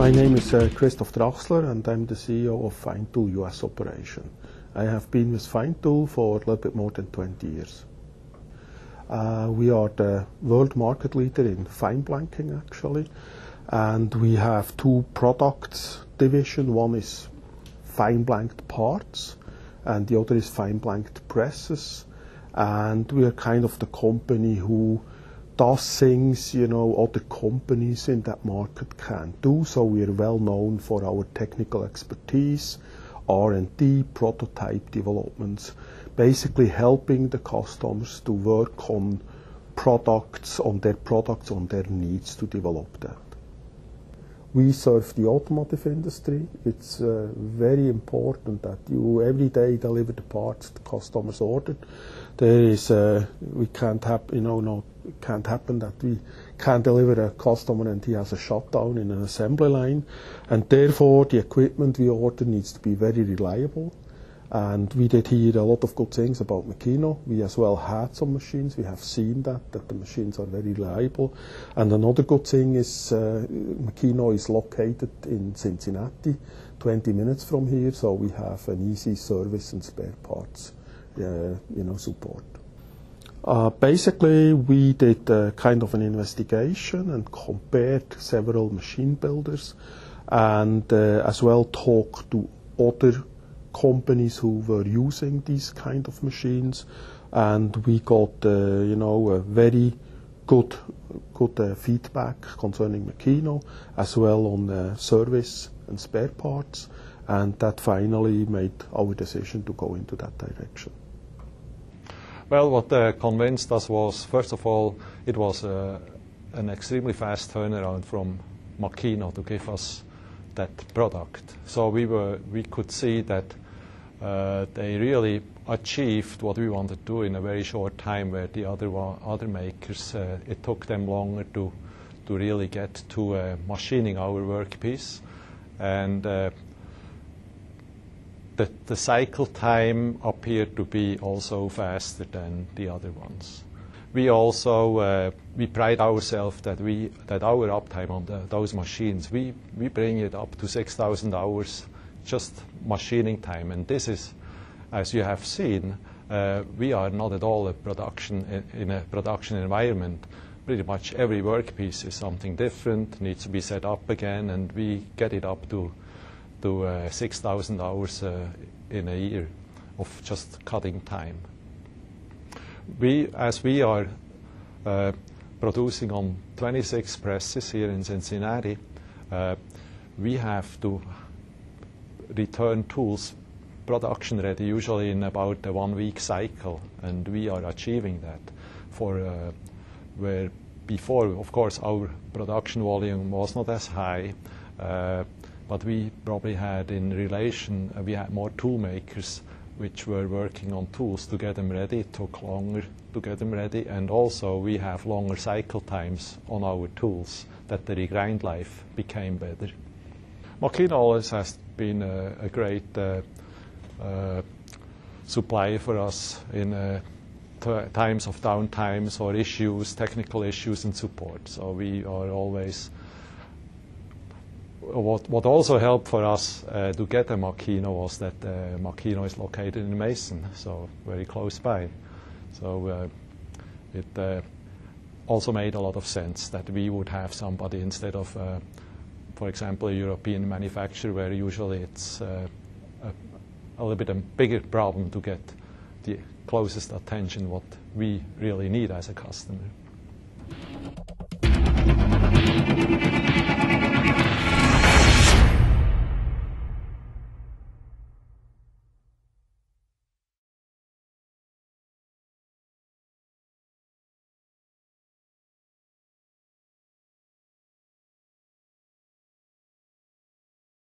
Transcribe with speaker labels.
Speaker 1: My name is uh, Christoph Draxler and I'm the CEO of Feintool US operation. I have been with Feintool for a little bit more than 20 years. Uh, we are the world market leader in fine blanking actually and we have two products division. One is fine blanked parts and the other is fine blanked presses and we are kind of the company who does things you know other companies in that market can't do. So we are well known for our technical expertise r&d prototype developments basically helping the customers to work on products on their products on their needs to develop that we serve the automotive industry. It's uh, very important that you every day deliver the parts the customers ordered. There is uh, we can't happen you know no can't happen that we can't deliver a customer and he has a shutdown in an assembly line, and therefore the equipment we order needs to be very reliable. And we did hear a lot of good things about Makino. We as well had some machines. We have seen that, that the machines are very reliable. And another good thing is uh, Makino is located in Cincinnati, 20 minutes from here, so we have an easy service and spare parts, uh, you know, support. Uh, basically, we did uh, kind of an investigation and compared several machine builders and uh, as well talked to other companies who were using these kind of machines, and we got uh, you know a very good good uh, feedback concerning Makino as well on uh, service and spare parts, and that finally made our decision to go into that direction.
Speaker 2: Well, what uh, convinced us was, first of all, it was uh, an extremely fast turnaround from Makino to give us that product. So we were we could see that uh, they really achieved what we wanted to do in a very short time, where the other other makers uh, it took them longer to to really get to uh, machining our workpiece, and uh, the, the cycle time appeared to be also faster than the other ones. We also uh, we pride ourselves that we that our uptime on those machines we bring it up to 6,000 hours just machining time. And this is, as you have seen, uh, we are not at all a production in, a production environment. Pretty much every workpiece is something different, needs to be set up again, and we get it up to to uh, 6,000 hours in a year of just cutting time. We, as we are uh, producing on 26 presses here in Cincinnati, uh, we have to return tools production ready usually in about a one week cycle and we are achieving that for uh, where before of course our production volume was not as high uh, but we probably had in relation we had more tool makers which were working on tools to get them ready it took longer to get them ready and also we have longer cycle times on our tools that the regrind life became better Makino always has been a, a great uh, uh, supplier for us in uh, times of downtimes or issues, technical issues and support. So we are always what, what also helped for us uh, to get a Makino was that uh, Makino is located in Mason, so very close by. So uh, it uh, also made a lot of sense that we would have somebody instead of for example, a European manufacturer where usually it's uh, a, a, little bit a bigger problem to get the closest attention what we really need as a customer.